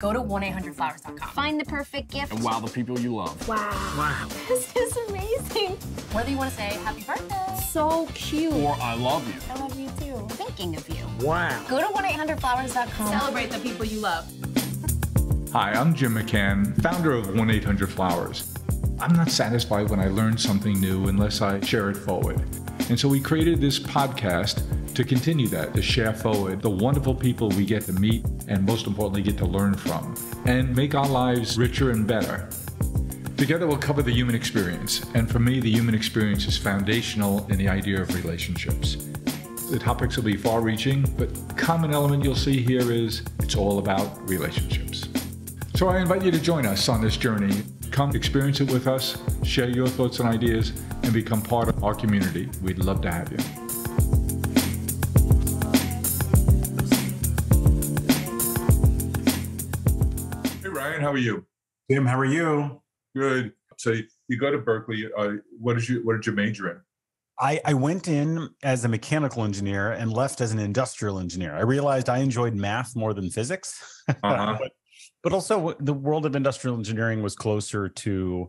Go to 1-800-Flowers.com. Find the perfect gift. And wow the people you love. Wow. Wow. This is amazing. Whether you want to say happy birthday. So cute. Or I love you. I love you too. Thinking of you. Wow. Go to 1-800-Flowers.com. Celebrate the people you love. Hi, I'm Jim McCann, founder of 1 800 Flowers. I'm not satisfied when I learn something new unless I share it forward. And so we created this podcast to continue that, to share forward the wonderful people we get to meet and most importantly get to learn from and make our lives richer and better. Together we'll cover the human experience. And for me, the human experience is foundational in the idea of relationships. The topics will be far reaching, but common element you'll see here is it's all about relationships. So I invite you to join us on this journey. Come experience it with us, share your thoughts and ideas, and become part of our community. We'd love to have you. How are you? Tim, how are you? Good. So you go to Berkeley. Uh, what did you What did you major in? I, I went in as a mechanical engineer and left as an industrial engineer. I realized I enjoyed math more than physics, Uh-huh. but, but also the world of industrial engineering was closer to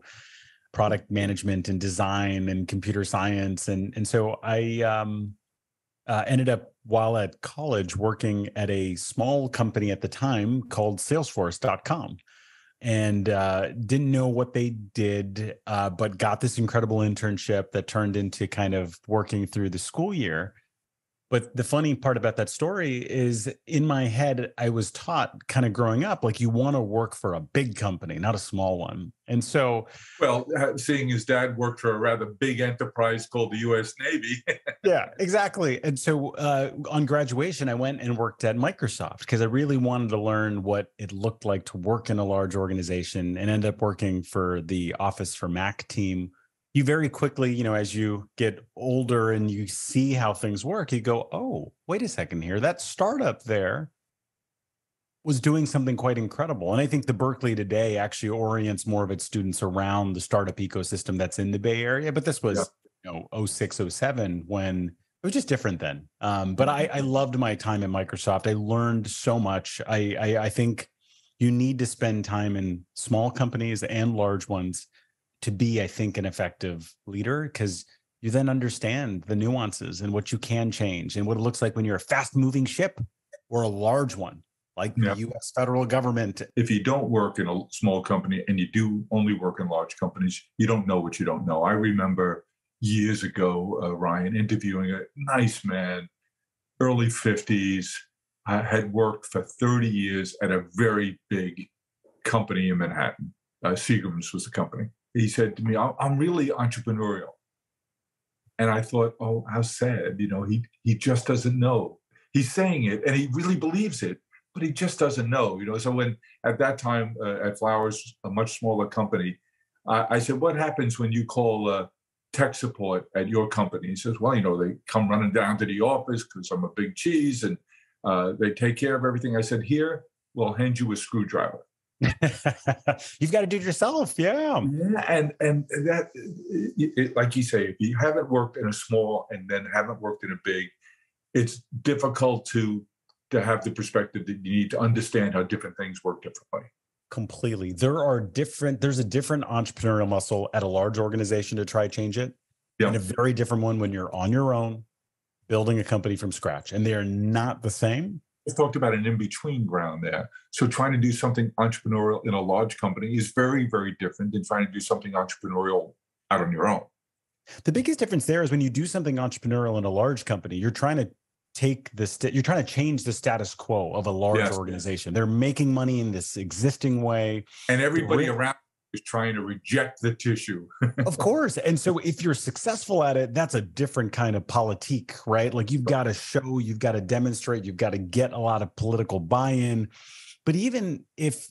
product management and design and computer science, and and so I um, uh, ended up while at college working at a small company at the time called Salesforce.com and uh, didn't know what they did, uh, but got this incredible internship that turned into kind of working through the school year. But the funny part about that story is in my head, I was taught kind of growing up, like you want to work for a big company, not a small one. And so, Well, seeing his dad worked for a rather big enterprise called the U.S. Navy. yeah, exactly. And so uh, on graduation, I went and worked at Microsoft because I really wanted to learn what it looked like to work in a large organization and end up working for the Office for Mac team. You very quickly, you know, as you get older and you see how things work, you go, oh, wait a second here. That startup there was doing something quite incredible. And I think the Berkeley today actually orients more of its students around the startup ecosystem that's in the Bay Area. But this was Yep. you know 06 07 when it was just different then um, but I, I loved my time at microsoft i learned so much I, I i think you need to spend time in small companies and large ones to be i think an effective leader because you then understand the nuances and what you can change and what it looks like when you're a fast moving ship or a large one like Yeah. the us federal government if you don't work in a small company and you do only work in large companies, you don't know what you don't know. I remember years ago, uh, Ryan interviewing a nice man, early 50s, uh, had worked for 30 years at a very big company in Manhattan. Uh, Seagram's was the company. He said to me, I'm, really entrepreneurial. And I thought, oh, how sad. You know, he, he just doesn't know. He's saying it and he really believes it, but he just doesn't know. You know, so when at that time uh, at Flowers, a much smaller company, I, I said, "What happens when you call uh, tech support at your company?" He says, "Well, you know, they come running down to the office because I'm a big cheese, and uh, they take care of everything." I said, "Here, we'll hand you a screwdriver." you've got to do it yourself yeah Yeah, and and that, it, it- like you say, if you haven't worked in a small and then haven't worked in a big, it's difficult to to have the perspective that you need to understand how different things work differently. completely there are different there's a different entrepreneurial muscle at a large organization to try change it Yeah. and a very different one when you're on your own building a company from scratch and they are not the same talked about an in-between ground there. So trying to do something entrepreneurial in a large company is very, very different than trying to do something entrepreneurial out on your own. the biggest difference there is when you do something entrepreneurial in a large company you're trying to take the st- you're trying to change the status quo of a large Yes. organization they're making money in this existing way And everybody around is trying to reject the tissue. of course. And so if you're successful at it, that's a different kind of politique, right? Like you've got to show, you've got to demonstrate, you've got to get a lot of political buy-in. But even if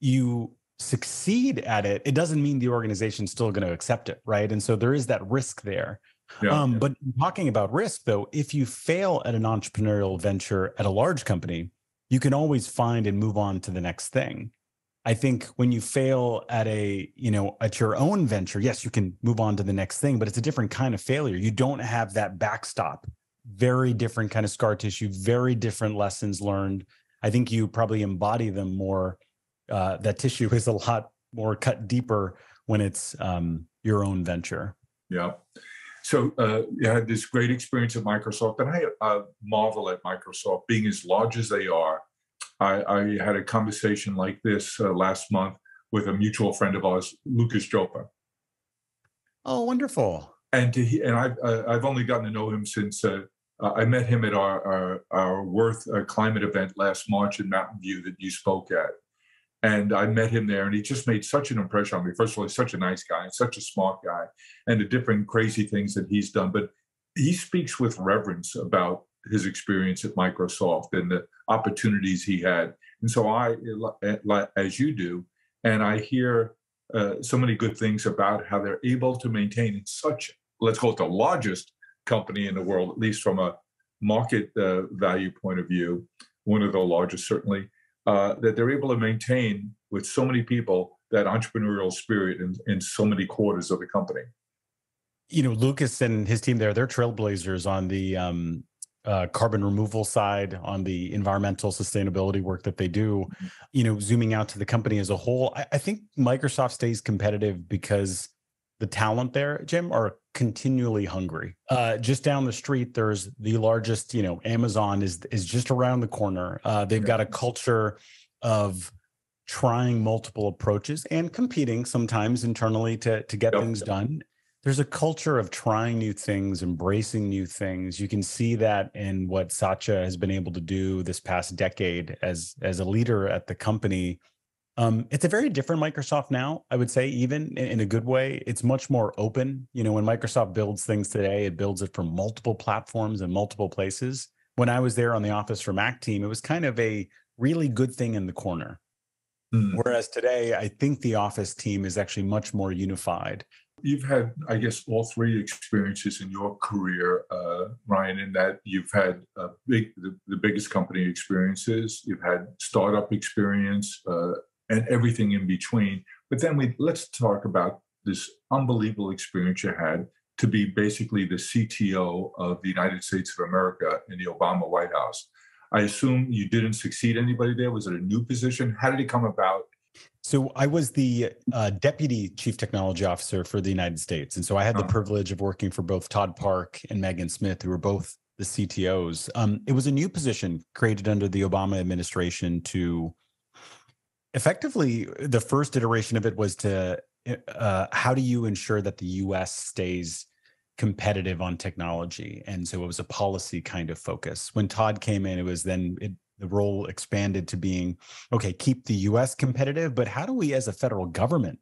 you succeed at it, it doesn't mean the organization's still going to accept it, right? And so there is that risk there. Yeah. Um, but talking about risk, though, if you fail at an entrepreneurial venture at a large company, you can always find and move on to the next thing. I think when you fail at a, you know, at your own venture, yes, you can move on to the next thing, but it's a different kind of failure. You don't have that backstop. Very different kind of scar tissue, very different lessons learned. I think you probably embody them more uh, that tissue is a lot more cut deeper when it's um, your own venture. Yeah. So uh, you had this great experience at Microsoft, and I uh, marvel at Microsoft being as large as they are. I, I had a conversation like this uh, last month with a mutual friend of ours, Lucas Joppa. Oh, wonderful! And to he, and I've uh, I've only gotten to know him since uh, I met him at our our, our Worth uh, climate event last March in Mountain View that you spoke at. And I met him there, and he just made such an impression on me. First of all, he's such a nice guy, such a smart guy, and the different crazy things that he's done. But he speaks with reverence about his experience at Microsoft and the opportunities he had. And so I, as you do, and I hear uh, so many good things about how they're able to maintain such, let's call it the largest company in the world, at least from a market uh, value point of view, one of the largest certainly, uh, that they're able to maintain with so many people that entrepreneurial spirit in, in so many quarters of the company. You know, Lucas and his team there, they're trailblazers on the um, uh, carbon removal side, on the environmental sustainability work that they do. Mm-hmm. You know, zooming out to the company as a whole, I, I think Microsoft stays competitive because the talent there, Jim, are continually hungry. Uh, just down the street, there's the largest, you know, Amazon is is just around the corner. Uh, they've got a culture of trying multiple approaches and competing sometimes internally to to get yep. things done. There's a culture of trying new things, embracing new things. You can see that in what Satya has been able to do this past decade as as a leader at the company um, it's a very different Microsoft now, I would say, even in, in, a good way. It's much more open. You know, when Microsoft builds things today, it builds it for multiple platforms and multiple places. When I was there on the Office for Mac team, it was kind of a really good thing in the corner. Mm. Whereas today, I think the Office team is actually much more unified. You've had, I guess, all three experiences in your career, uh, Ryan, in that you've had big, the, the, biggest company experiences, you've had startup experience, uh, and everything in between. But then we let's talk about this unbelievable experience you had to be basically the CTO of the United States of America in the Obama White House. I assume you didn't succeed anybody there. Was it a new position? How did it come about? So I was the uh, deputy chief technology officer for the United States, and so I had the uh-huh. privilege of working for both Todd Park and Megan Smith, who were both the CTOs. Um, it was a new position created under the Obama administration to effectively the first iteration of it was to uh, how do you ensure that the us stays competitive on technology and so it was a policy kind of focus when todd came in it was then it, the role expanded to being okay keep the us competitive but how do we as a federal government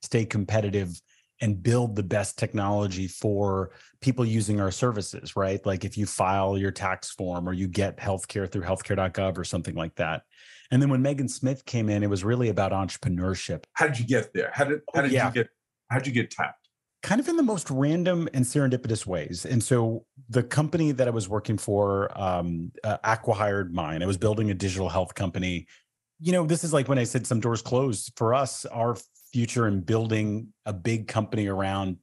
stay competitive and build the best technology for people using our services right like if you file your tax form or you get healthcare through healthcare.gov or something like that and then when Megan Smith came in, it was really about entrepreneurship. How did you get there? How did how oh, did yeah. you get how did you get tapped? Kind of in the most random and serendipitous ways. And so the company that I was working for, um, uh, Acqui-hired mine. I was building a digital health company. You know, this is like when I said some doors closed for us. Our future in building a big company around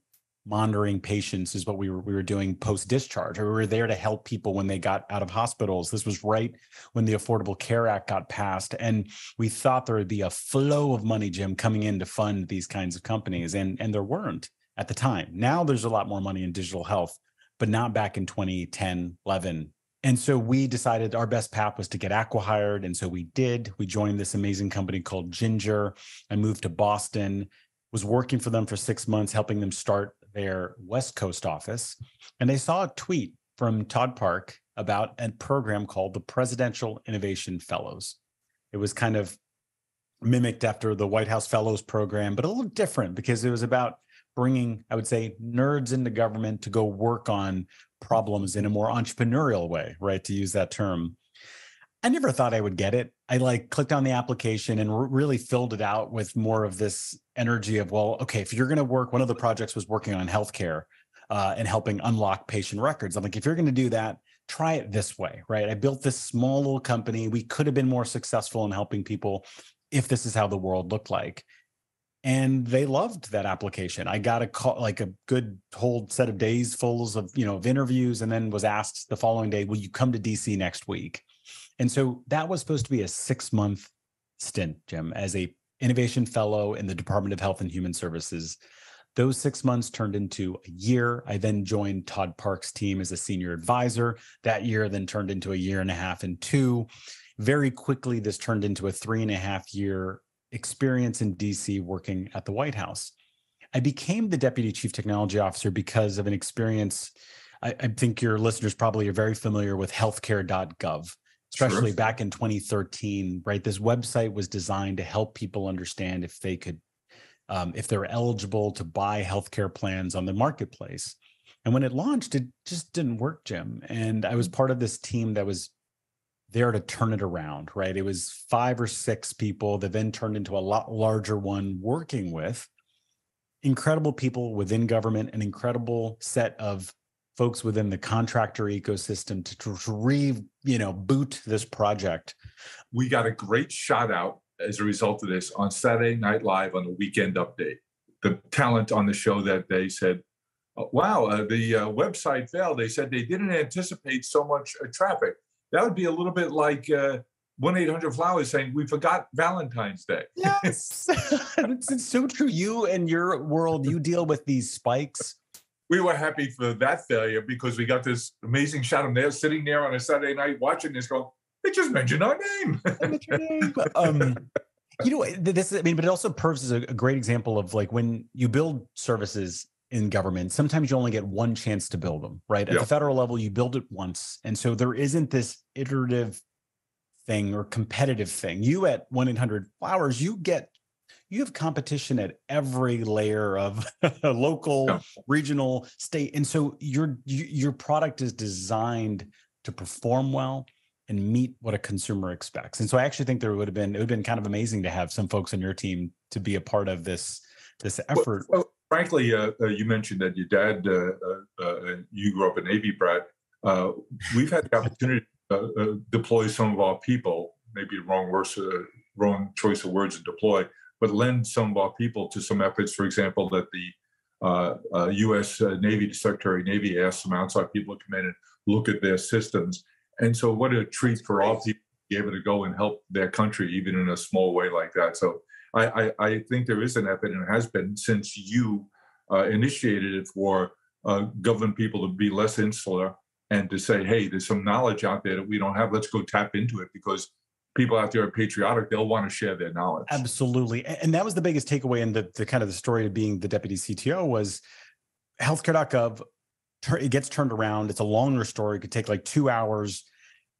monitoring patients is what we were we were doing post discharge. We were there to help people when they got out of hospitals. This was right when the Affordable Care Act got passed, and we thought there would be a flow of money, Jim, coming in to fund these kinds of companies, and and there weren't at the time. Now there's a lot more money in digital health, but not back in 2010, 11. And so we decided our best path was to get acqui-hired. And so we did. We joined this amazing company called Ginger. I moved to Boston, was working for them for six months, helping them start their West Coast office, and they saw a tweet from Todd Park about a program called the Presidential Innovation Fellows. It was kind of mimicked after the White House Fellows program, but a little different because it was about bringing, I would say, nerds into government to go work on problems in a more entrepreneurial way, right? To use that term. I never thought I would get it. I like clicked on the application and really filled it out with more of this energy of, well, okay, if you're going to work, one of the projects was working on healthcare uh, and helping unlock patient records. I'm like, if you're going to do that, try it this way, right? I built this small little company. We could have been more successful in helping people if this is how the world looked like. And they loved that application. I got a call, like a good whole set of days fulls of, you know, of interviews, and then was asked the following day, "Will you come to DC next week?" And so that was supposed to be a six month stint, Jim, as a innovation fellow in the Department of Health and Human Services. Those six months turned into a year. I then joined Todd Park's team as a senior advisor. That year then turned into a year and a half and two. Very quickly, this turned into a three and a half year experience in DC working at the White House. I became the deputy chief technology officer because of an experience. I, I think your listeners probably are very familiar with healthcare.gov, especially sure. back in 2013, right? This website was designed to help people understand if they could, um, if they're eligible to buy healthcare plans on the marketplace. And when it launched, it just didn't work, Jim. And I was mm. part of this team that was there to turn it around, right? It was five or six people that then turned into a lot larger one working with incredible people within government, an incredible set of folks within the contractor ecosystem to, to re, you know, boot this project. We got a great shout out as a result of this on Saturday Night Live on the Weekend Update. The talent on the show that day said, oh, "Wow, uh, the uh, website failed." They said they didn't anticipate so much uh, traffic. That would be a little bit like uh, one eight hundred flowers saying we forgot Valentine's Day. Yes, it's, it's so true. You and your world, you deal with these spikes. We were happy for that failure because we got this amazing shot of them sitting there on a Saturday night watching this. Going, they just mentioned our name. um, you know, this. I mean, but it also serves as a, a great example of like when you build services in government, sometimes you only get one chance to build them, right? At yep. the federal level, you build it once. And so there isn't this iterative thing or competitive thing. You at 1 800 Flowers, you get you have competition at every layer of local, yeah. regional, state, and so your your product is designed to perform well and meet what a consumer expects. And so I actually think there would have been it would have been kind of amazing to have some folks on your team to be a part of this this effort. Well, well, frankly, uh, uh, you mentioned that your dad, uh, uh, uh you grew up a Navy brat. Uh, we've had the opportunity uh, deploy some of our people, maybe wrong words, uh, wrong choice of words to deploy, but lend some of our people to some efforts. For example, that the U.S. Navy Secretary of Navy asked some outside people to come in and look at their systems. And so, what a treat for all people to be able to go and help their country, even in a small way like that. So, I, I, I think there is an effort, and has been since you uh, initiated it for uh, government people to be less insular and to say, hey, there's some knowledge out there that we don't have. Let's go tap into it because people out there are patriotic. They'll want to share their knowledge. Absolutely. And that was the biggest takeaway in the, the kind of the story of being the deputy CTO was healthcare.gov. It gets turned around. It's a longer story. It could take like two hours.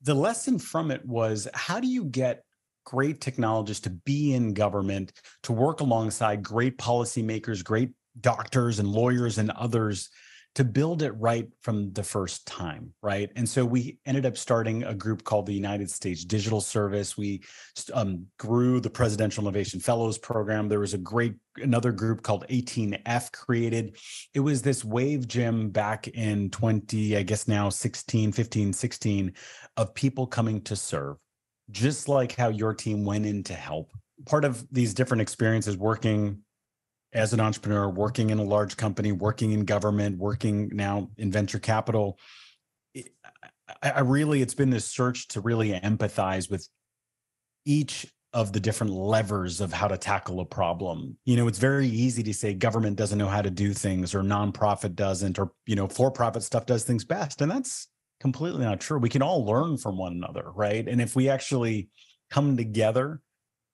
The lesson from it was how do you get great technologists to be in government, to work alongside great policymakers, great doctors and lawyers and others to build it right from the first time, right? And so we ended up starting a group called the United States Digital Service. We um, grew the Presidential Innovation Fellows Program. There was a great another group called 18F created. It was this wave, Jim, back in 20, I guess now 16, 15, 16, of people coming to serve, just like how your team went in to help. Part of these different experiences working as an entrepreneur, working in a large company, working in government, working now in venture capital, I, really, it's been this search to really empathize with each of the different levers of how to tackle a problem. You know, it's very easy to say government doesn't know how to do things or nonprofit doesn't or, you know, for-profit stuff does things best. And that's completely not true. We can all learn from one another, right? And if we actually come together,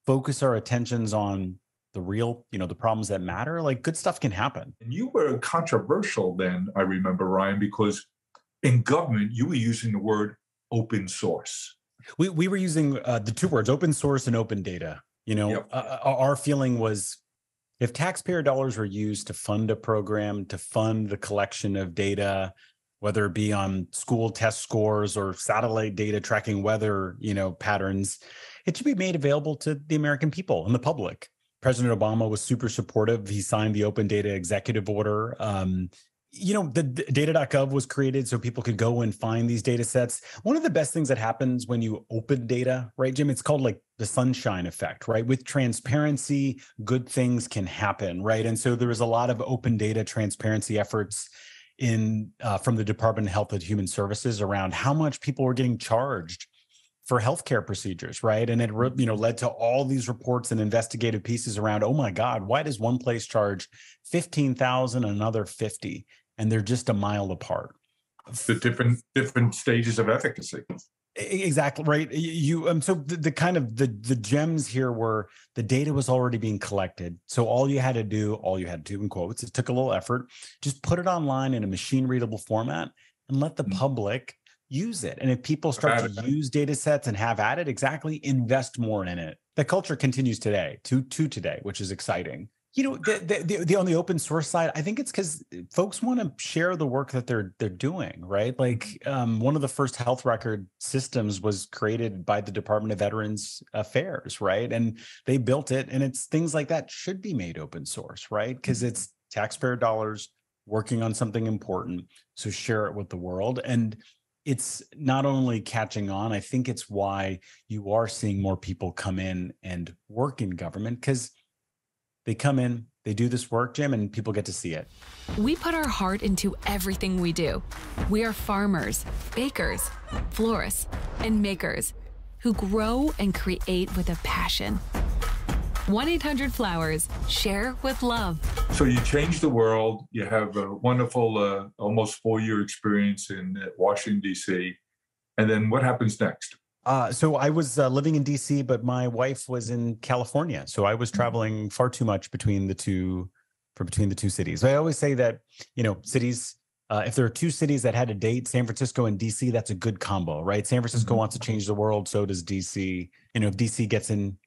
focus our attentions on the real, you know, the problems that matter, like good stuff can happen. And you were controversial then, I remember, Ryan, because in government, you were using the word open source. We, we were using uh, the two words open source and open data. You know, yep. uh, uh our feeling was if taxpayer dollars were used to fund a program, to fund the collection of data, whether it be on school test scores or satellite data tracking weather, you know, patterns, it should be made available to the American people and the public. President Obama was super supportive. He signed the Open Data Executive Order. Um, you know, the, the data.gov was created so people could go and find these data sets. One of the best things that happens when you open data, right, Jim, it's called like the sunshine effect, right? With transparency, good things can happen, right? And so there was a lot of open data transparency efforts in uh, from the Department of Health and Human Services around how much people were getting charged for healthcare procedures, right? And it you know led to all these reports and investigative pieces around. Oh my God, why does one place charge fifteen thousand, another fifty, and they're just a mile apart? The different different stages of efficacy. Exactly right. You um so the, the kind of the the gems here were the data was already being collected. So all you had to do, all you had to do in quotes, it took a little effort, just put it online in a machine readable format and let the mm-hmm. public use it. And if people start to use data sets and have at it, exactly invest more in it. The culture continues today to to today, which is exciting. You know, the, the, the, on the open source side, I think it's because folks want to share the work that they're they're doing, right? Like um, one of the first health record systems was created by the Department of Veterans Affairs, right? And they built it, and it's things like that should be made open source, right? Because mm-hmm. it's taxpayer dollars working on something important, so share it with the world. And it's not only catching on, I think it's why you are seeing more people come in and work in government because they come in, they do this work, Jim, and people get to see it. We put our heart into everything we do. We are farmers, bakers, florists, and makers who grow and create with a passion. 1 800 Flowers. Share with love. So you change the world. You have a wonderful, uh, almost four year experience in uh, Washington, D.C. And then what happens next? Uh, so I was uh, living in DC, but my wife was in California. So I was mm-hmm. traveling far too much between the two, for between the two cities. I always say that you know cities. Uh, if there are two cities that had a date, San Francisco and DC, that's a good combo, right? San Francisco mm-hmm. wants to change the world, so does DC. You know, if DC gets in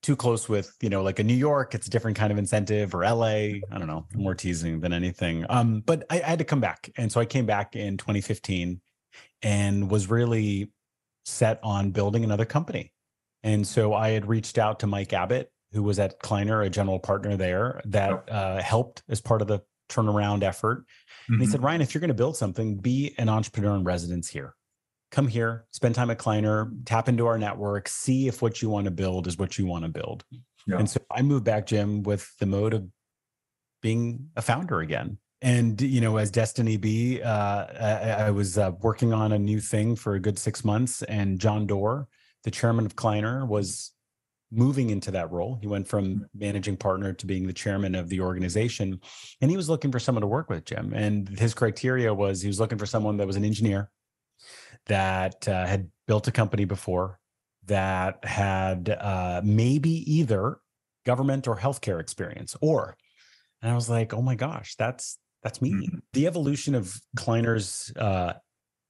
too close with, you know, like a New York, it's a different kind of incentive, or LA. I don't know, more teasing than anything. Um, but I, I had to come back, and so I came back in 2015, and was really set on building another company. And so I had reached out to Mike Abbott, who was at Kleiner, a general partner there, that uh, helped as part of the turnaround effort. Mm-hmm. And he said, mm-hmm. Ryan, if you're going to build something, be an entrepreneur in residence here. Come here, spend time at Kleiner, tap into our network, see if what you want to build is what you want to build. Yeah. And so I moved back, Jim, with the mode of being a founder again and you know as destiny be uh, I, I, was uh, working on a new thing for a good six months and john doerr the chairman of kleiner was moving into that role. He went from managing partner to being the chairman of the organization and he was looking for someone to work with jim. And his criteria was he was looking for someone that was an engineer that uh, had built a company before that had uh, maybe either government or healthcare experience or and I was like, oh my gosh, that's that's me. Mm-hmm. The evolution of Kleiner's uh,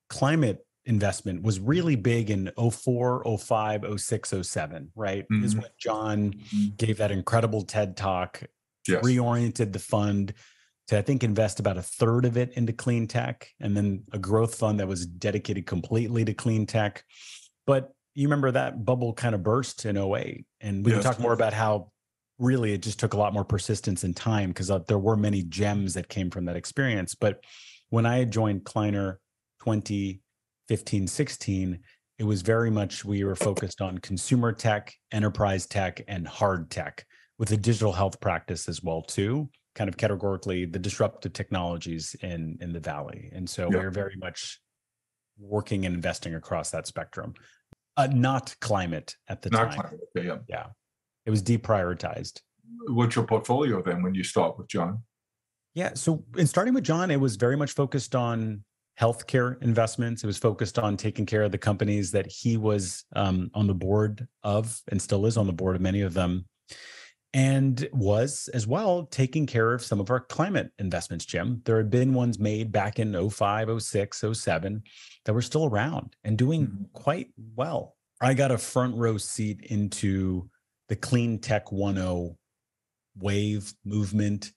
climate investment was really big in 04, 05, 06, 07, right? Mm-hmm. Is when John mm-hmm. gave that incredible TED talk, yes. reoriented the fund to, I think, invest about a third of it into clean tech, and then a growth fund that was dedicated completely to clean tech. But you remember that bubble kind of burst in 08. And we yes. can talk more about how really it just took a lot more persistence and time because uh, there were many gems that came from that experience. But when i had joined kleiner 2015 16 it was very much we were focused on consumer tech enterprise tech and hard tech with a digital health practice as well too kind of categorically the disruptive technologies in in the valley. And so yeah. we are very much working and investing across that spectrum. Uh, not climate at the not time. climate, yeah. yeah it was deprioritized. What's your portfolio then when you start with John? Yeah. So in starting with John, it was very much focused on healthcare investments. It was focused on taking care of the companies that he was um, on the board of and still is on the board of many of them. And was as well taking care of some of our climate investments, Jim. There had been ones made back in 05, 06, 07 that were still around and doing mm-hmm. quite well. I got a front row seat into the clean tech 1.0 wave movement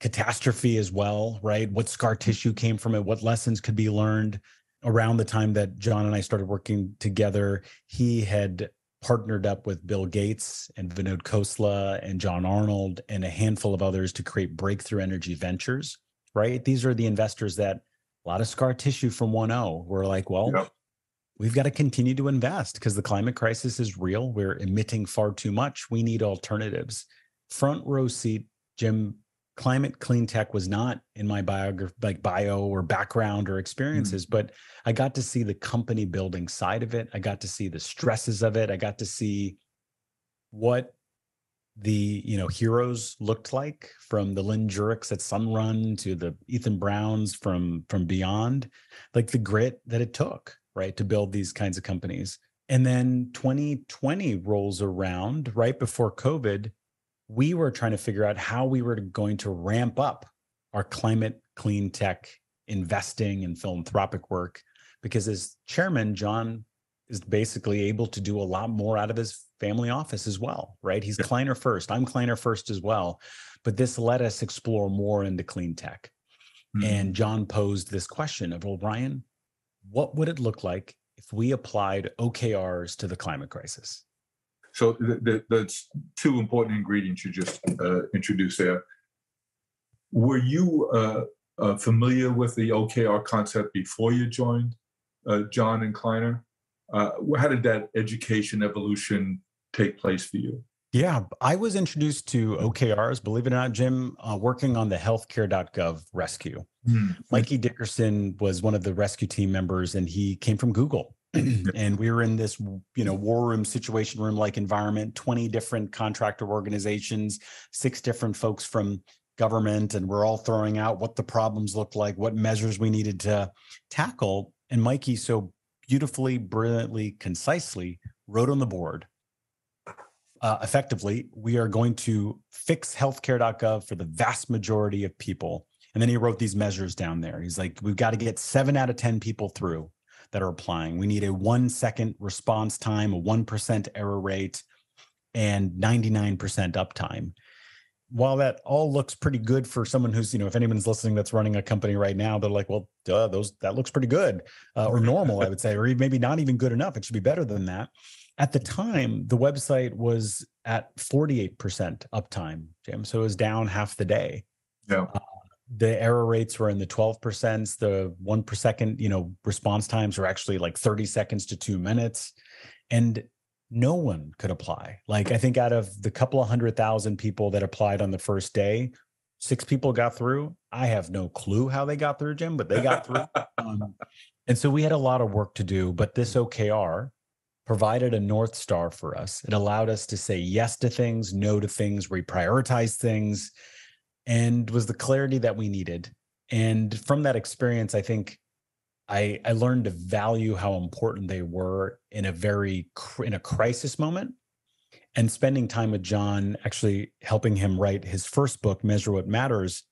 catastrophe as well right? What scar mm. tissue came from it? What lessons could be learned around the time that john and i started working together? He had partnered up with bill gates and vinod khosla and john arnold and a handful of others to create breakthrough energy ventures right? These are the investors that a lot of scar tissue from 1.0 were like well yep we've got to continue to invest because the climate crisis is real. We're emitting far too much. We need alternatives. Front row seat, Jim climate clean tech was not in my biography like bio or background or experiences mm. but i got to see the company building side of it i got to see the stresses of it i got to see what the you know heroes looked like from the lynn juriches at sunrun to the ethan browns from from beyond like the grit that it took right to build these kinds of companies. And then 2020 rolls around right before covid we were trying to figure out how we were going to ramp up our climate clean tech investing and philanthropic work because as chairman john is basically able to do a lot more out of his family office as well right? He's kleiner first. I'm kleiner first as well. But this let us explore more into clean tech. Mm-hmm. and john posed this question of well ryan what would it look like if we applied okrs to the climate crisis so the, that's two important ingredients you just uh, introduced there. Were you uh, uh, familiar with the OKR concept before you joined uh, John and Kleiner? Uh, how did that education evolution take place for you? Yeah, I was introduced to OKRs, believe it or not, Jim, uh, working on the healthcare.gov rescue. Mm-hmm. Mikey Dickerson was one of the rescue team members, and he came from Google. and we were in this you know war room situation room like environment 20 different contractor organizations six different folks from government and we're all throwing out what the problems looked like what measures we needed to tackle and mikey so beautifully brilliantly concisely wrote on the board uh, effectively we are going to fix healthcare.gov for the vast majority of people and then he wrote these measures down there he's like we've got to get seven out of ten people through that are applying. We need a one second response time, a 1% error rate, and 99% uptime. While that all looks pretty good for someone who's, you know, if anyone's listening that's running a company right now, they're like, well, duh, those that looks pretty good uh, or normal, I would say, or maybe not even good enough. It should be better than that. At the time, the website was at 48% uptime, Jim. So it was down half the day. Yeah. Uh, the error rates were in the 12%. The one per second, you know, response times were actually like 30 seconds to two minutes. And no one could apply. Like I think out of the couple of hundred thousand people that applied on the first day, six people got through. I have no clue how they got through, Jim, but they got through. um, and so we had a lot of work to do. But this OKR provided a North Star for us. It allowed us to say yes to things, no to things, reprioritize things and was the clarity that we needed. And from that experience, I think I, I learned to value how important they were in a very in a crisis moment. And spending time with John, actually helping him write his first book, Measure What Matters,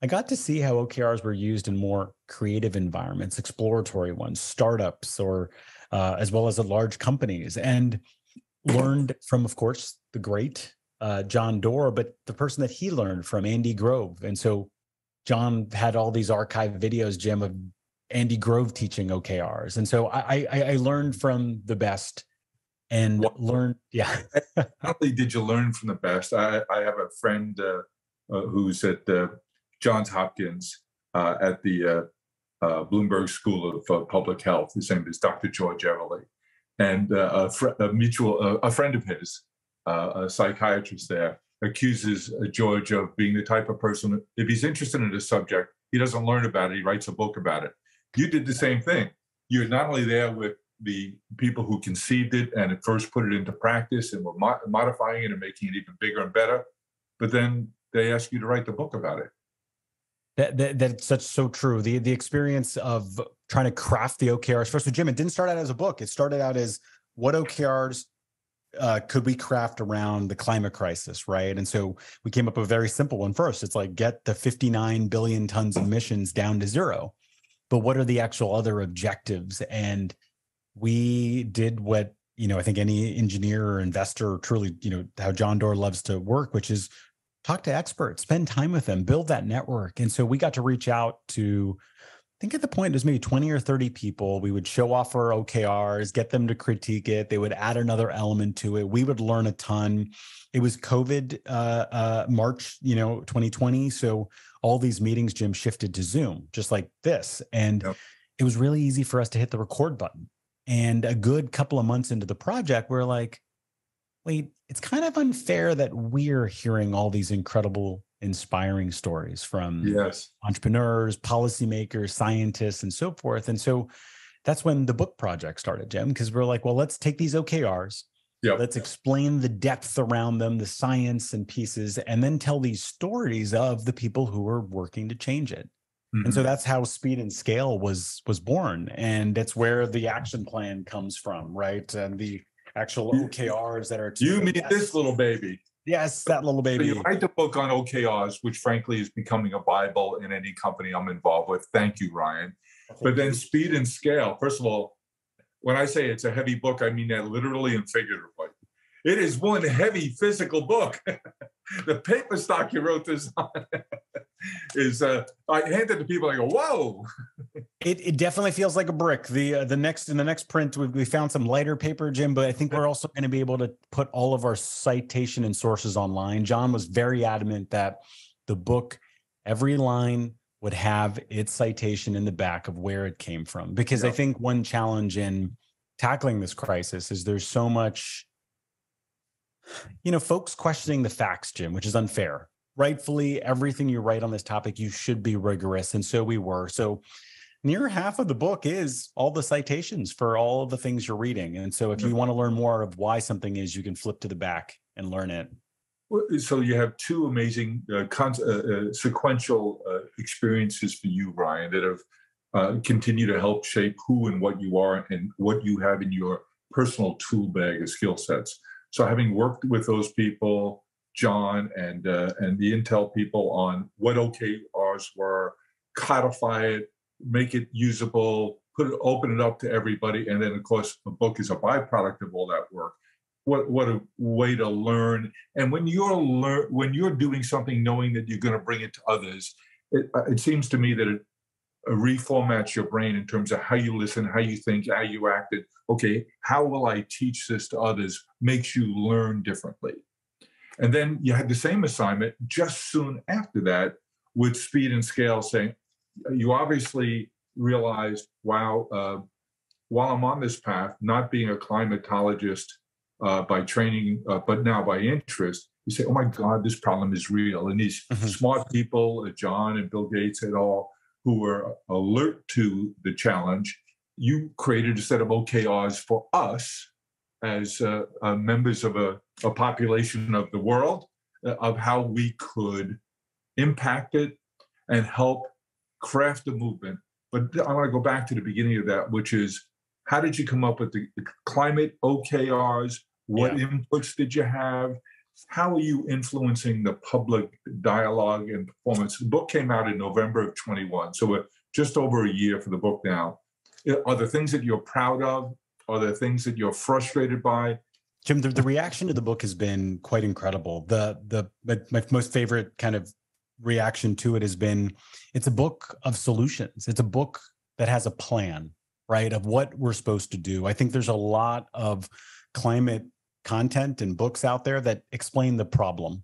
I got to see how OKRs were used in more creative environments, exploratory ones, startups, or uh, as well as at large companies, and learned from, of course, the great uh, John Doerr, but the person that he learned from, Andy Grove. And so John had all these archive videos, Jim, of Andy Grove teaching OKRs. And so I, I, I learned from the best and well, learned, yeah. not only did you learn from the best, I, I have a friend uh, uh, who's at uh, Johns Hopkins uh, at the uh, Bloomberg School of Public Health. His name is Dr. George Everly. And a, fr- a mutual, a friend of his a psychiatrist there, accuses uh, George of being the type of person, if he's interested in a subject, he doesn't learn about it, he writes a book about it. You did the same thing. You're not only there with the people who conceived it and at first put it into practice and were mo- modifying it and making it even bigger and better, but then they ask you to write the book about it. That, that, that's such so true. The the experience of trying to craft the OKRs. First with Jim, it didn't start out as a book. It started out as what OKRs uh, could we craft around the climate crisis, right? And so we came up with a very simple one first. It's like get the 59 billion tons of emissions down to zero. But what are the actual other objectives? And we did what, you know, I think any engineer or investor truly, you know, how John Doerr loves to work, which is talk to experts, spend time with them, build that network. And so we got to reach out to think at the point there's maybe 20 or 30 people. We would show off our OKRs, get them to critique it. They would add another element to it. We would learn a ton. It was COVID uh, uh, March, you know, 2020. So all these meetings, Jim, shifted to Zoom, just like this. And yep. it was really easy for us to hit the record button. And a good couple of months into the project, we're like, wait, it's kind of unfair that we're hearing all these incredible inspiring stories from Yes. entrepreneurs, policymakers, scientists, and so forth. And so that's when the book project started, Jim, because we're like, well, let's take these OKRs, Yeah. let's explain the depth around them, the science and pieces, and then tell these stories of the people who are working to change it. And so mm-hmm. that's how speed and scale was was born. And it's where the action plan comes from, right? And the actual OKRs that are you meet Yes. this little baby. Yes, that little So baby. you write the book on OKRs, which frankly is becoming a Bible in any company I'm involved with. Thank you, Ryan. But then speed and scale. First of all, when I say it's a heavy book, I mean that literally and figuratively. It is one heavy physical book. the paper stock you wrote this on is uh I hand it to people, I go, whoa. It, it definitely feels like a brick. The uh, the next in the next print we, we found some lighter paper, Jim, but I think we're also going to be able to put all of our citation and sources online. John was very adamant that the book, every line would have its citation in the back of where it came from, because I think one challenge in tackling this crisis is there's so much, you know, folks questioning the facts, Jim, which is unfair. Rightfully, everything you write on this topic, you should be rigorous, and so we were. So near half of the book is all the citations for all of the things you're reading. And so if you want to learn more of why something is, you can flip to the back and learn it. So you have two amazing uh, con- uh, uh, sequential uh, experiences for you, Ryan, that have uh, continued to help shape who and what you are and what you have in your personal tool bag of skill sets. So having worked with those people, John and uh, and the Intel people on what OKRs were, codify it, make it usable, put it, open it up to everybody, and then of course the book is a byproduct of all that work. What what a way to learn and when you're learn when you're doing something knowing that you're going to bring it to others it, uh, it seems to me that it uh, reformats your brain in terms of how you listen how you think how you acted okay how will i teach this to others makes you learn differently and then you had the same assignment just soon after that with speed and scale saying you obviously realized wow uh, while i'm on this path not being a climatologist uh, by training, uh, but now by interest, you say, oh my God, this problem is real. And these Mhm. smart people, uh, John and Bill Gates et al., who were alert to the challenge, you created a set of OKRs for us as uh, uh, members of a, a population of the world uh, of how we could impact it and help craft a movement. But I want to go back to the beginning of that, which is how did you come up with the, the climate OKRs? What inputs did you have? How are you influencing the public dialogue and performance? The book came out in November of 21, so we're just over a year for the book now. Are there things that you're proud of? Are there things that you're frustrated by? Jim, the, the reaction to the book has been quite incredible. The the my most favorite kind of reaction to it has been it's a book of solutions. It's a book that has a plan, right, of what we're supposed to do. I think there's a lot of climate content and books out there that explain the problem,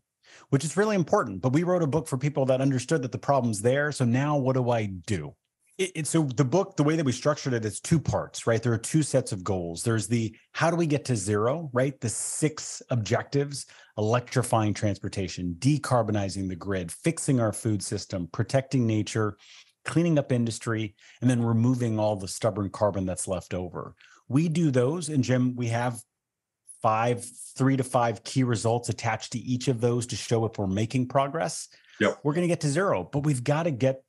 which is really important. But we wrote a book for people that understood that the problem's there. So now what do I do? It, it, so the book, the way that we structured it, is two parts, right? There are two sets of goals. There's the how do we get to zero, right? The six objectives: electrifying transportation, decarbonizing the grid, fixing our food system, protecting nature, cleaning up industry, and then removing all the stubborn carbon that's left over. We do those, and Jim, we have five, three to five key results attached to each of those to show if we're making progress. Yep. We're going to get to zero, but we've got to get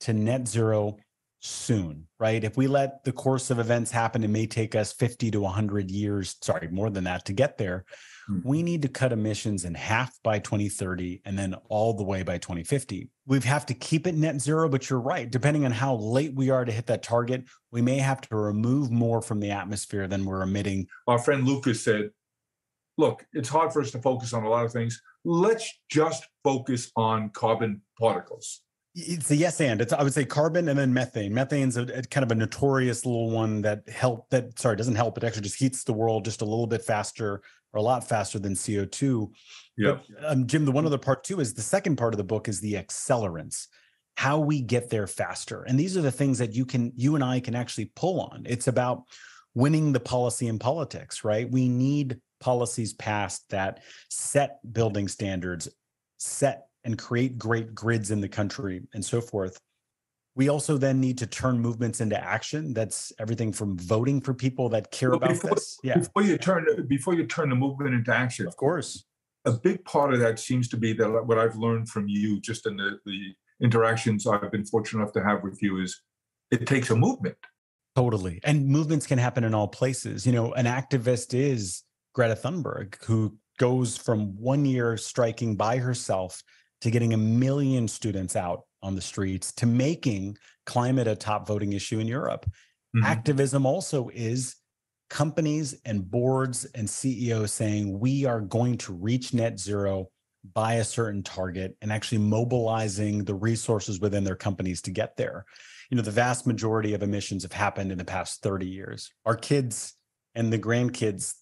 to net zero soon, right? If we let the course of events happen, it may take us 50 to 100 years, sorry, more than that to get there. Hmm. We need to cut emissions in half by 2030 and then all the way by 2050. We have to keep it net zero, but you're right. Depending on how late we are to hit that target, we may have to remove more from the atmosphere than we're emitting. Our friend Lucas said, Look, it's hard for us to focus on a lot of things. Let's just focus on carbon particles. It's a yes and. It's I would say carbon and then methane. Methane's a, a kind of a notorious little one that help that sorry doesn't help. It actually just heats the world just a little bit faster or a lot faster than CO two. Yeah. But, um, Jim, the one other part too is the second part of the book is the accelerants, how we get there faster. And these are the things that you can, you and I can actually pull on. It's about winning the policy and politics, right? We need policies passed that set building standards, set and create great grids in the country and so forth. We also then need to turn movements into action. That's everything from voting for people that care Well, about before, this. Yeah, before you turn before you turn the movement into action, of course. a big part of that seems to be that what I've learned from you, just in the, the interactions I've been fortunate enough to have with you, is it takes a movement. Totally. And movements can happen in all places. You know, an activist is Greta Thunberg, who goes from one year striking by herself to getting a million students out on the streets to making climate a top voting issue in Europe. Mhm. Activism also is companies and boards and CEOs saying we are going to reach net zero by a certain target and actually mobilizing the resources within their companies to get there. You know, the vast majority of emissions have happened in the past 30 years. Our kids and the grandkids,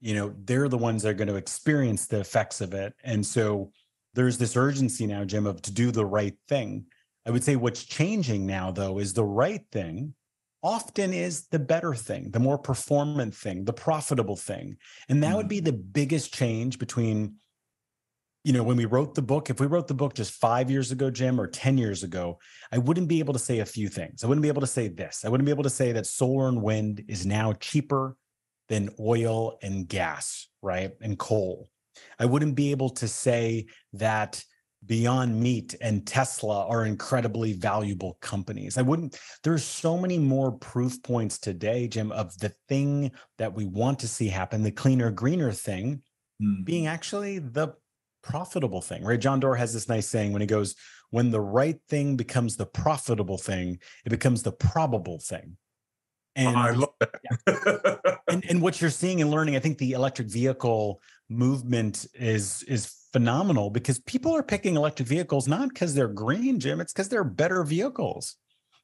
you know, they're the ones that are going to experience the effects of it. And so there's this urgency now, Jim, of to do the right thing. I would say what's changing now, though, is the right thing often is the better thing, the more performant thing, the profitable thing. And that would mm. be the biggest change between, you know, when we wrote the book. If we wrote the book just five years ago, Jim, or 10 years ago, I wouldn't be able to say a few things. I wouldn't be able to say this. I wouldn't be able to say that solar and wind is now cheaper than oil and gas, right? And coal. I wouldn't be able to say that Beyond Meat and Tesla are incredibly valuable companies. I wouldn't, there's so many more proof points today, Jim, of the thing that we want to see happen, the cleaner, greener thing Mm. being actually the profitable thing, right? John Doerr has this nice saying when he goes, when the right thing becomes the profitable thing, it becomes the probable thing. And I love that. and and what you're seeing and learning, I think the electric vehicle movement is is phenomenal because people are picking electric vehicles not because they're green, Jim. It's because they're better vehicles.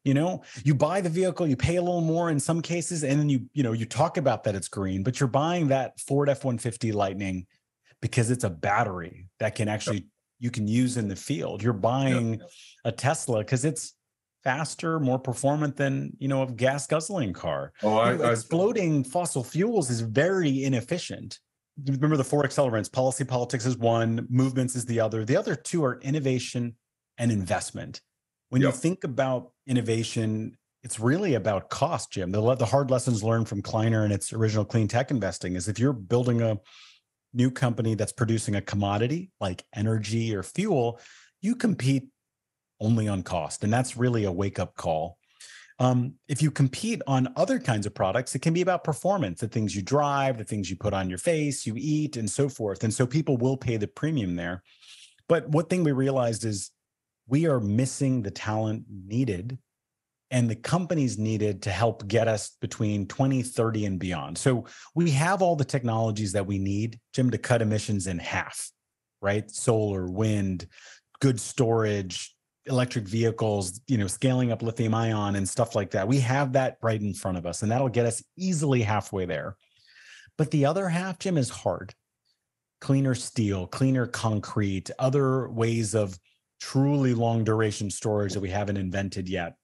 You know, you buy the vehicle, you pay a little more in some cases, and then you you know you talk about that it's green, but you're buying that Ford F-150 Lightning because it's a battery that can actually you can use in the field. You're buying a Tesla because it's faster, more performant than you know a gas guzzling car oh, I, you know, I, exploding fossil fuels is very inefficient. Remember the four accelerants policy politics is one, movements is the other. The other two are innovation and investment. When you think about innovation, it's really about cost, Jim. The, the hard lessons learned from Kleiner and its original clean tech investing is if you're building a new company that's producing a commodity like energy or fuel, you compete only on cost. And that's really a wake up call. Um, if you compete on other kinds of products, it can be about performance, the things you drive, the things you put on your face, you eat, and so forth. And so people will pay the premium there. But one thing we realized is we are missing the talent needed and the companies needed to help get us between 2030 and beyond. So we have all the technologies that we need, Jim, to cut emissions in half, right? Solar, wind, good storage, electric vehicles, you know, scaling up lithium ion and stuff like that. We have that right in front of us, and that'll get us easily halfway there. But the other half, Jim, is hard. Cleaner steel, cleaner concrete, other ways of truly long duration storage that we haven't invented yet.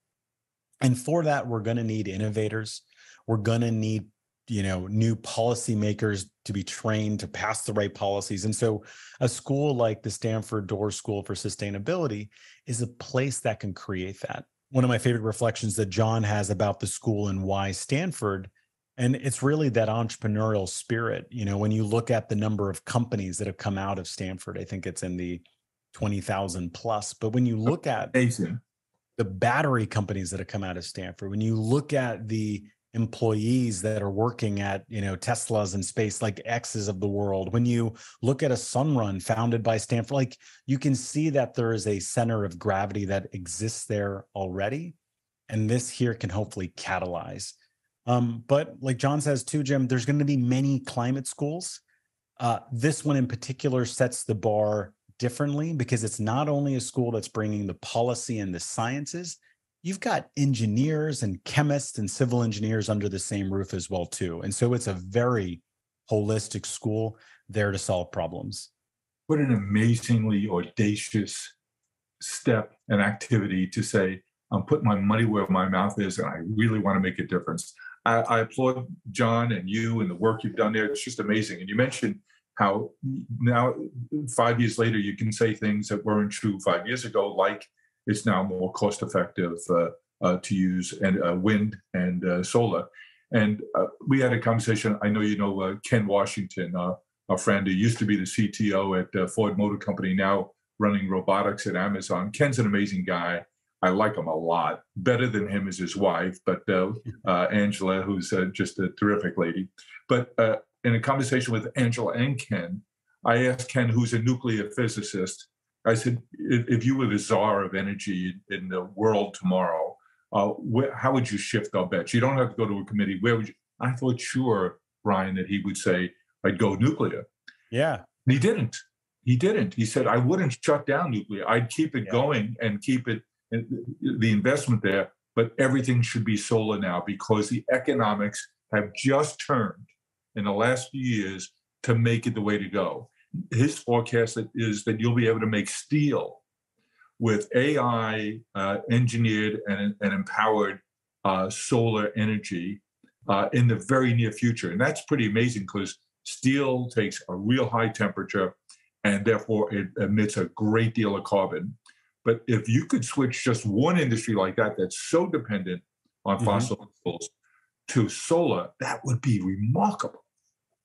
And for that, we're going to need innovators. We're going to need, you know, new policymakers to be trained to pass the right policies. And so, a school like the Stanford Doerr School for Sustainability is a place that can create that. One of my favorite reflections that John has about the school and why Stanford, and it's really that entrepreneurial spirit. You know, when you look at the number of companies that have come out of Stanford, I think it's in the 20,000 plus. But when you look at amazing. the battery companies that have come out of Stanford, when you look at the employees that are working at you know Teslas and space like X's of the world, when you look at a Sunrun founded by Stanford, like you can see that there is a center of gravity that exists there already, and this here can hopefully catalyze. Um, but like John says too, Jim, there's going to be many climate schools. Uh, this one in particular sets the bar differently because it's not only a school that's bringing the policy and the sciences you've got engineers and chemists and civil engineers under the same roof as well too and so it's a very holistic school there to solve problems What an amazingly audacious step and activity to say, I'm putting my money where my mouth is and I really want to make a difference. I, I applaud John and you and the work you've done there. It's just amazing. And you mentioned how now five years later you can say things that weren't true five years ago, like it's now more cost effective uh, uh, to use and uh, wind and uh, solar. And uh, we had a conversation. I know you know uh, Ken Washington, our friend who used to be the CTO at Ford Motor Company, now running robotics at Amazon. Ken's an amazing guy. I like him a lot. Better than him is his wife, but Angela, who's just a terrific lady. But in a conversation with Angela and Ken, I asked Ken, who's a nuclear physicist, I said, if you were the czar of energy in the world tomorrow, uh, wh- how would you shift our bets? You don't have to go to a committee. Where would you? I thought, sure, Ryan, that he would say, I'd go nuclear. Yeah. And he didn't. He didn't. He said, I wouldn't shut down nuclear. I'd keep it yeah. going and keep it, the investment there, but everything should be solar now because the economics have just turned in the last few years to make it the way to go. His forecast is that you'll be able to make steel with AI uh, engineered and, and empowered uh, solar energy uh, in the very near future. And that's pretty amazing because steel takes a real high temperature and therefore it emits a great deal of carbon. But if you could switch just one industry like that that's so dependent on mm-hmm. fossil fuels to solar, that would be remarkable.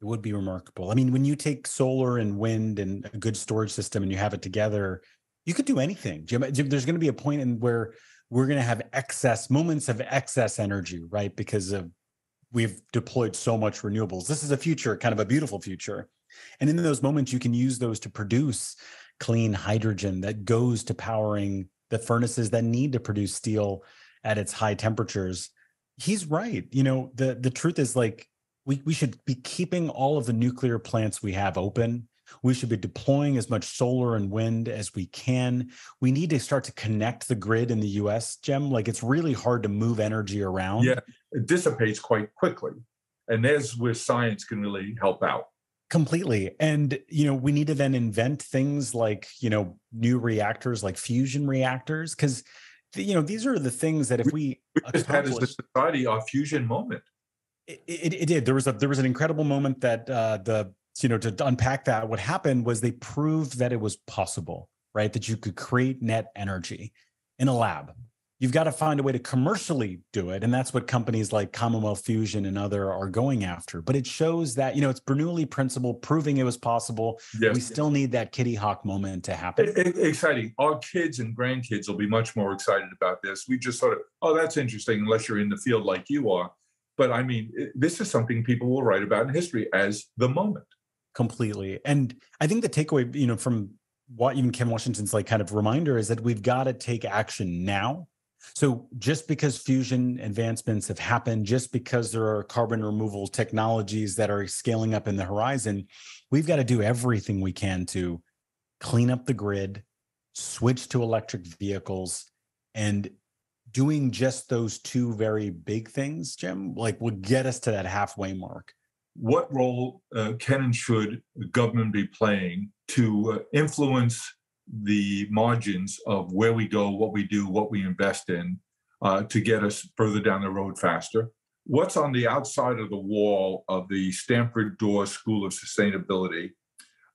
It would be remarkable. I mean, when you take solar and wind and a good storage system and you have it together, you could do anything. Jim, there's going to be a point in where we're going to have excess moments of excess energy, right? Because of we've deployed so much renewables. This is a future, kind of a beautiful future. And in those moments, you can use those to produce clean hydrogen that goes to powering the furnaces that need to produce steel at its high temperatures. He's right. You know, the the truth is like we, we should be keeping all of the nuclear plants we have open. We should be deploying as much solar and wind as we can. We need to start to connect the grid in the US, Jim. Like it's really hard to move energy around. Yeah, it dissipates quite quickly. And there's where science can really help out. Completely. And, you know, we need to then invent things like, you know, new reactors like fusion reactors. Cause, you know, these are the things that if we, we just had as a society our fusion moment it, it, it, did. There was a there was an incredible moment that uh, the you know to unpack that. What happened was they proved that it was possible, right? That you could create net energy in a lab. You've got to find a way to commercially do it, and that's what companies like Commonwealth Fusion and other are going after. But it shows that you know it's Bernoulli principle proving it was possible. Yes. We still need that Kitty Hawk moment to happen. It, exciting. Our kids and grandkids will be much more excited about this. We just sort of, oh, that's interesting, unless you're in the field like you are but I mean, this is something people will write about in history as the moment. Completely. And I think the takeaway, you know, from what even Ken Washington's like kind of reminder is that we've got to take action now. So just because fusion advancements have happened, just because there are carbon removal technologies that are scaling up in the horizon, we've got to do everything we can to clean up the grid, switch to electric vehicles, and doing just those two very big things, Jim, like would get us to that halfway mark. What role uh, can and should government be playing to uh, influence the margins of where we go, what we do, what we invest in uh, to get us further down the road faster? What's on the outside of the wall of the Stanford Doerr School of Sustainability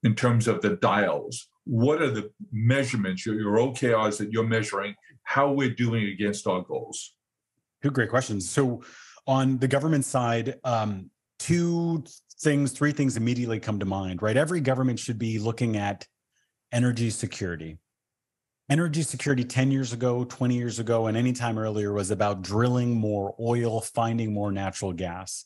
in terms of the dials? What are the measurements, your, your OKRs that you're measuring how we're doing against our goals. Two great questions. So, on the government side, um, two things, three things immediately come to mind, right? Every government should be looking at energy security. Energy security 10 years ago, 20 years ago, and any time earlier was about drilling more oil, finding more natural gas.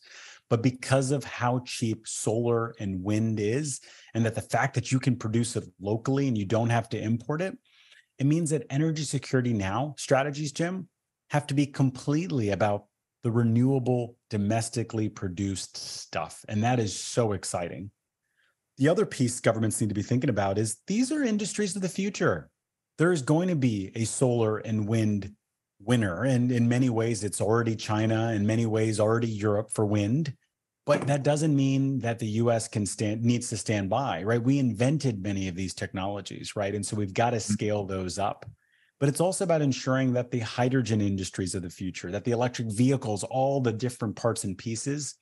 But because of how cheap solar and wind is, and that the fact that you can produce it locally and you don't have to import it, it means that energy security now strategies, Jim, have to be completely about the renewable, domestically produced stuff. And that is so exciting. The other piece governments need to be thinking about is these are industries of the future. There is going to be a solar and wind winner. And in many ways, it's already China, in many ways, already Europe for wind. But that doesn't mean that the US can stand needs to stand by, right? We invented many of these technologies, right? And so we've got to mm-hmm. scale those up. But it's also about ensuring that the hydrogen industries of the future, that the electric vehicles, all the different parts and pieces,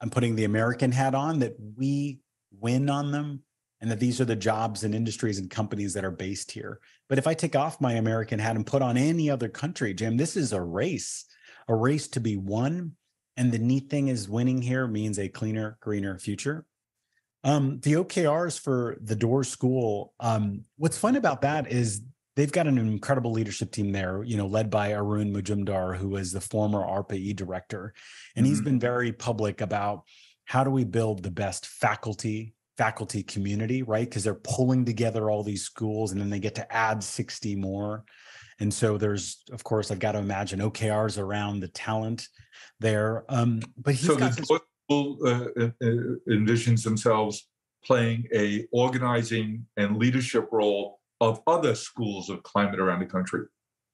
I'm putting the American hat on, that we win on them and that these are the jobs and industries and companies that are based here. But if I take off my American hat and put on any other country, Jim, this is a race, a race to be won. And the neat thing is, winning here means a cleaner, greener future. Um, the OKRs for the Doerr School. Um, what's fun about that is they've got an incredible leadership team there, you know, led by Arun Majumdar, who is the former ARPA-E director. And mm-hmm. he's been very public about how do we build the best faculty faculty community, right? Because they're pulling together all these schools and then they get to add 60 more. And so there's, of course, I've got to imagine OKRs around the talent there. Um, but he's so got the school uh, uh, envisions themselves playing a organizing and leadership role of other schools of climate around the country.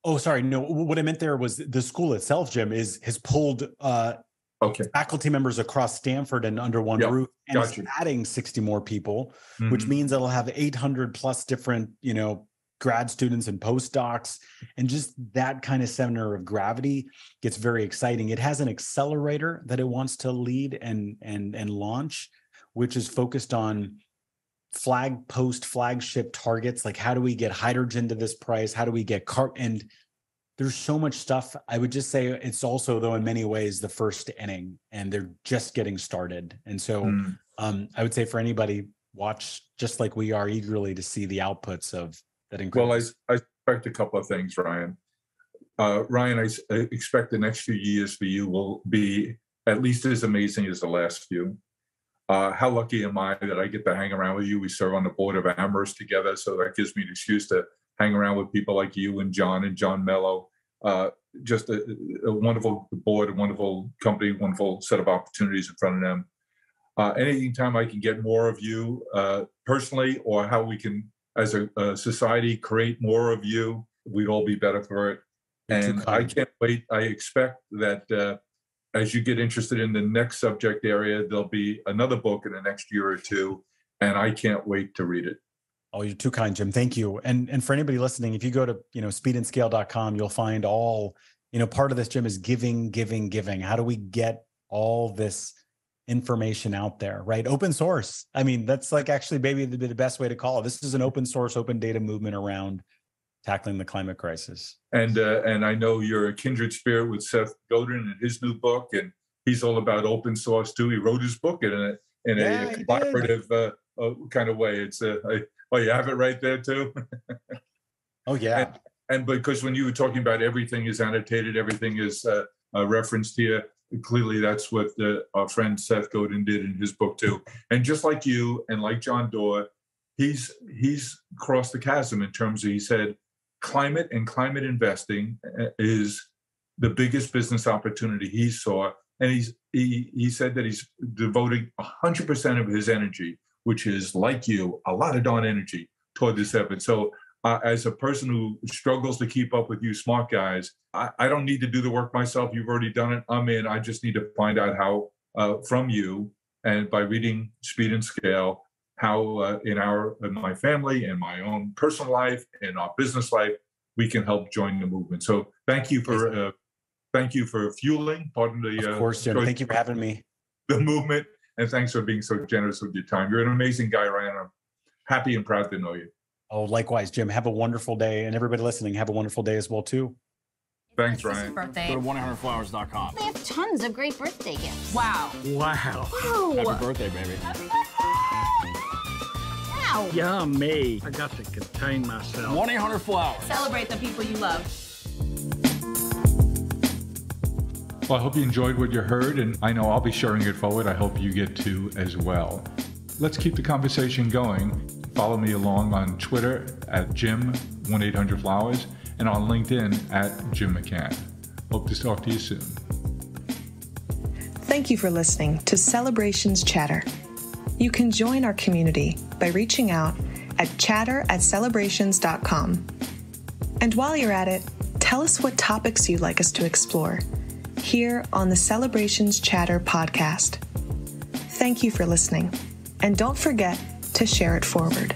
Oh, sorry. No, what I meant there was the school itself, Jim, is has pulled uh, okay. faculty members across Stanford and under one yep. roof and gotcha. adding 60 more people, mm-hmm. which means it'll have 800 plus different, you know, grad students and postdocs. And just that kind of center of gravity gets very exciting. It has an accelerator that it wants to lead and and and launch, which is focused on flag post flagship targets like how do we get hydrogen to this price how do we get car and there's so much stuff. I would just say it's also, though, in many ways, the first inning, and they're just getting started. And so, mm. um, I would say for anybody, watch just like we are eagerly to see the outputs of that. Incredible. Well, I, I expect a couple of things, Ryan. Uh, Ryan, I, I expect the next few years for you will be at least as amazing as the last few. Uh, how lucky am I that I get to hang around with you? We serve on the board of Amyris together, so that gives me an excuse to hang around with people like you and John and John Melo. Uh, just a, a, wonderful board, a wonderful company, wonderful set of opportunities in front of them. Uh, anytime I can get more of you uh, personally, or how we can, as a, a, society, create more of you, we'd all be better for it. And I can't wait. I expect that uh, as you get interested in the next subject area, there'll be another book in the next year or two, and I can't wait to read it. Oh, you're too kind, Jim. Thank you. And and for anybody listening, if you go to you know speedandscale.com, you'll find all you know part of this, Jim, is giving, giving, giving. How do we get all this information out there, right? Open source. I mean, that's like actually maybe the, the best way to call it. This is an open source, open data movement around tackling the climate crisis. And uh, and I know you're a kindred spirit with Seth Godin and his new book, and he's all about open source too. He wrote his book in a in yeah, a collaborative uh, uh, kind of way. It's a, a Oh, you have it right there too. oh yeah. And, and, because when you were talking about everything is annotated, everything is uh, uh, referenced here. Clearly, that's what the, our friend Seth Godin did in his book too. And just like you, and like John Doerr, he's he's crossed the chasm in terms of he said climate and climate investing uh, is the biggest business opportunity he saw and he's he, he said that he's devoting 100% of his energy which is like you, a lot of dawn energy toward this effort. So, uh, as a person who struggles to keep up with you smart guys, I, I, don't need to do the work myself. You've already done it. I'm in. I just need to find out how uh, from you and by reading Speed and Scale, how uh, in our in my family, in my own personal life, in our business life, we can help join the movement. So, thank you for uh, thank you for fueling. Pardon the. Of course, Jim. Thank you for having me. The movement and thanks for being so generous with your time. You're an amazing guy, Ryan. I'm happy and proud to know you. Oh, likewise, Jim. Have a wonderful day. And everybody listening, have a wonderful day as well, too. Thanks, Ryan. Birthday. Go to 100flowers.com. They have tons of great birthday gifts. Wow. Wow. Wow. Happy birthday, baby. Happy birthday. Wow. Yeah, me. I got to contain myself. 1 800 Flowers. Celebrate the people you love. Well, I hope you enjoyed what you heard, and I know I'll be sharing it forward. I hope you get to as well. Let's keep the conversation going. Follow me along on Twitter at Jim1800Flowers and on LinkedIn at Jim McCann. Hope to talk to you soon. Thank you for listening to Celebrations Chatter. You can join our community by reaching out at chatter at celebrations.com. And while you're at it, tell us what topics you'd like us to explore here on the Celebrations Chatter podcast. Thank you for listening, and don't forget to share it forward.